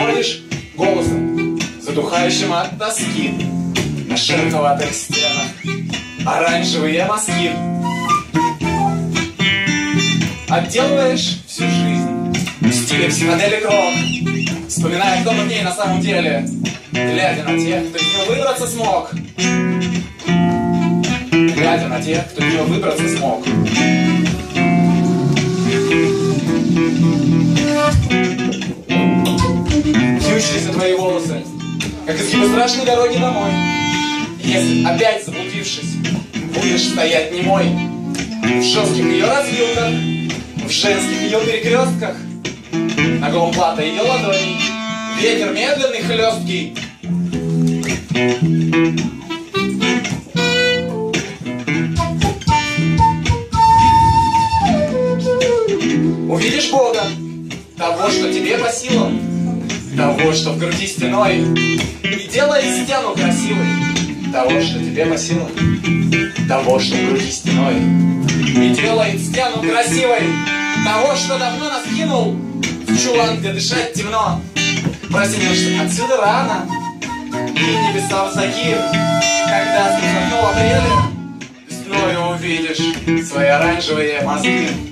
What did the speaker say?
ходишь голосом, затухающим от тоски На шероховатых стенах. Оранжевые мазки Отделываешь всю жизнь в стиле психоделик рок. Вспоминая, кто мы в ней на самом деле. Глядя на тех, кто из нее выбраться смог. Глядя на тех, кто из нее выбраться смог. Вьющиеся твои волосы, как изгибы страшной дороги домой. Если опять заблудившись, будешь стоять немой. В жестких ее развилках, в женских ее перекрестках На голом плата ее ладоней Ветер медленный, хлесткий Увидишь Бога, того, что тебе по силам, того, что в груди стеной, и делай стену красивой, того, что тебе по силам, того, что в груди стеной, и делает стену красивой, того, что давно нас кинул в чулан, где дышать темно. Проснешься отсюда рано, и небеса высоки, когда окно в апреле весной увидишь свои оранжевые мозги.